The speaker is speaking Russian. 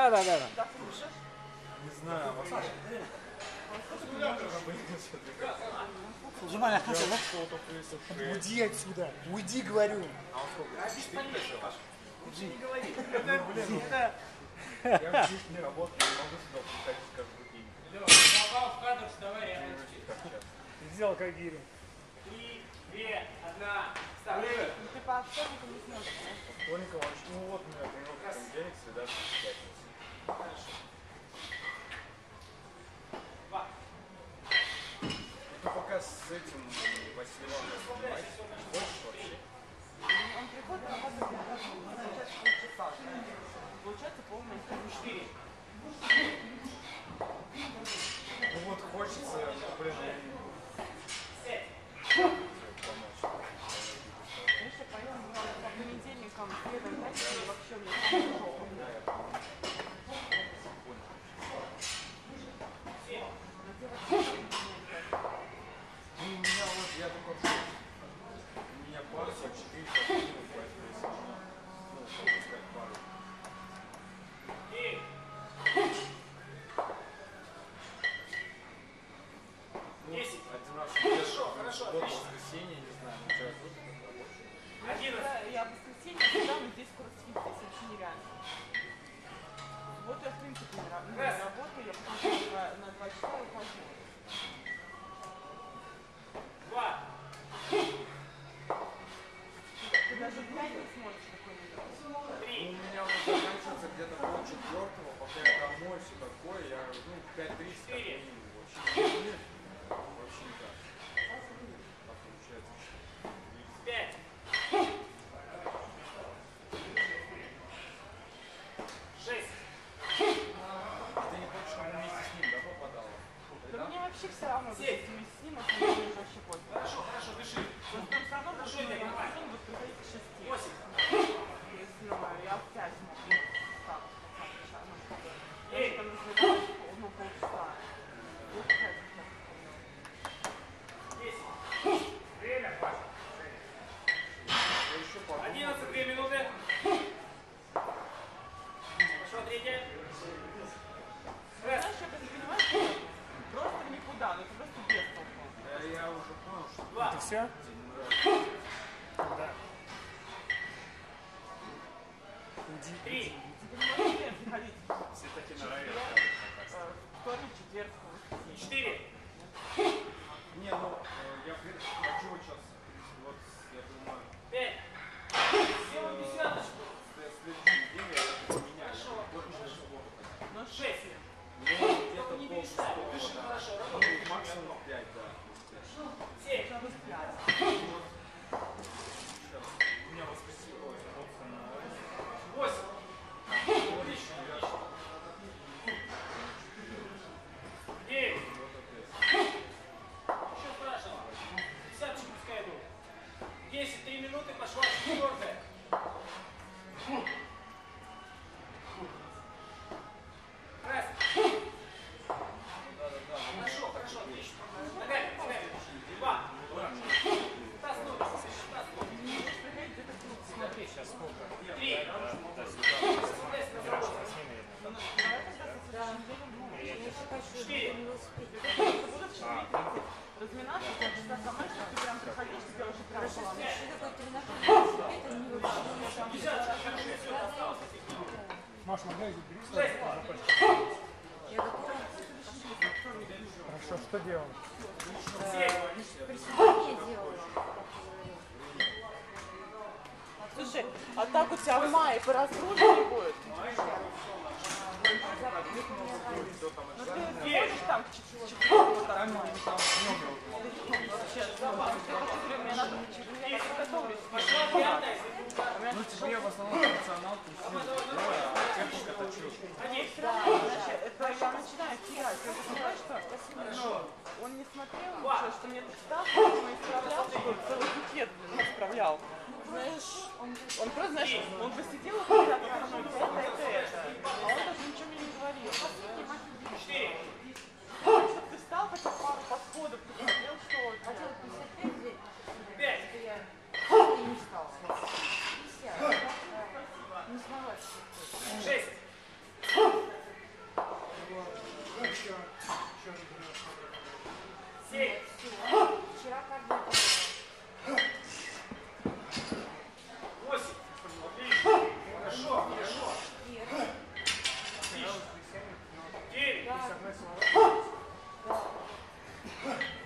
Да, да, да. да. Не знаю. Нажимай на кнопку, да? Уйди отсюда. Уйди, говорю. А он сколько? Пришел? Не говори. Ну, блин, Это я здесь не работаю, не могу сюда приходить каждый день. Попал в кадр, вставай, я Как. Сделал как Гирин. Три, две, одна, старт. ты по вторникам не? Вторником вообще, ну вот у меня тренировка в понедельник, среда, пятница. Пока с этим Василием занимаюсь, хочешь вообще? Он приходит, работает, получается полчаса. Получается полная Четыре. Ну вот хочется, блин, помочь. Конечно, поем по понедельникам, средам, пятницам вообще у меня жопа. Ну, у меня вот, я только что, у меня пара 44 часа, поэтому если, ну, чтобы сказать пару. Девять. Ну, Десять. один раз Хорошо, хорошо, вот отлично. воскресенье, не знаю, ну, что я тут рабочий. Одиннадцать. Да, я в воскресенье всегда, но здесь кроссфит, здесь вообще нереально. Вот я в принципе не не работаю, я потому что на- два часа ухожу. Два. Ты даже в пять не смотришь какой-нибудь. Ну, у Три. меня вот заканчивается где-то пол четвертого, пока я домой, все такое, я, ну, 5.30 как минимум, вообще, не вообще никак. Так получается. Пять. Шесть. Ты не хочешь, чтобы вместе с ним, да, попадала? Да мне вообще все равно, Семь. допустим, с ним, а мне уже вообще пофиг. Хорошо, хорошо, дыши. Просто там все равно, Хорошо, что я я понимаю. буду приходить к шести. Восемь. Если, ну, я в пять могу. Так, так, сейчас, ну, я Эй. там разбираюсь, ну, полчаса. Вот пять, так. Десять. Время, Паша. Я еще подумал, Одиннадцать, две минуты. Пошла третья. Раз. Знаешь, я как понимаю, что просто в никуда, ну это просто без толку. э, я уже понял, что Два. Это все? Да. Три. Все-таки нравится. э, вторник, четверг. Четыре. Не, ну, э, я хочу сейчас, вот, я думаю, Пять. Сделаем десяточку. с следующей недели я это поменяю. Хорошо, Больше хорошо. спорта. Ну, Шесть. Ну, где-то Не пол перестань. шестого, Дыши да. хорошо. Ну, Работай. максимум пять, да. Семь. хотя бы в пять. Сейчас. У меня воскресенье, ой, собственно, Восемь. Отлично, отлично. Девять. вот это. Ничего страшного. Десяточку пускай идут. Десять, три минуты, пошла четвертая. Маш, ногой бери Шесть. Хорошо, что делаем? Слушай, а так у тебя в мае по разгрузке будет? Ну ты ходишь там к четвертому так в мае? Вообще, забавно. Мне надо, я подготовлюсь. Пошла пятая. Ну, тебе в основном функционалку сильно делаю, а техника точу. Один. Да, значит, это я начинаю терять. Я понимаю, что ну, он не смотрел ничего, что мне читал, поэтому исправлял, что целый букет блин, исправлял. Знаешь, он, он просто, знаешь, он бы сидел и говорил, это, это, это, ハハハ。